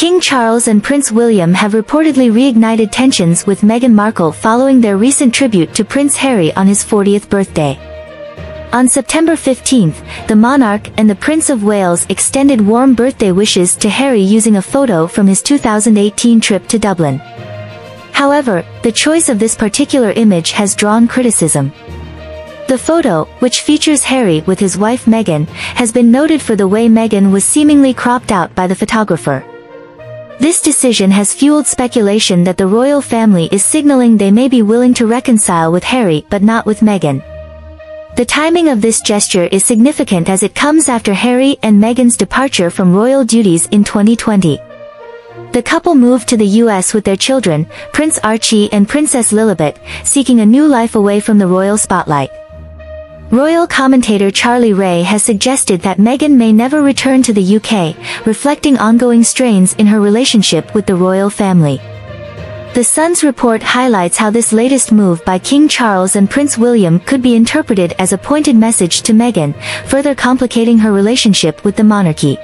King Charles and Prince William have reportedly reignited tensions with Meghan Markle following their recent tribute to Prince Harry on his 40th birthday. On September 15, the monarch and the Prince of Wales extended warm birthday wishes to Harry using a photo from his 2018 trip to Dublin. However, the choice of this particular image has drawn criticism. The photo, which features Harry with his wife Meghan, has been noted for the way Meghan was seemingly cropped out by the photographer. This decision has fueled speculation that the royal family is signaling they may be willing to reconcile with Harry but not with Meghan. The timing of this gesture is significant as it comes after Harry and Meghan's departure from royal duties in 2020. The couple moved to the US with their children, Prince Archie and Princess Lilibet, seeking a new life away from the royal spotlight. Royal commentator Charlie Rae has suggested that Meghan may never return to the UK, reflecting ongoing strains in her relationship with the royal family. The Sun's report highlights how this latest move by King Charles and Prince William could be interpreted as a pointed message to Meghan, further complicating her relationship with the monarchy.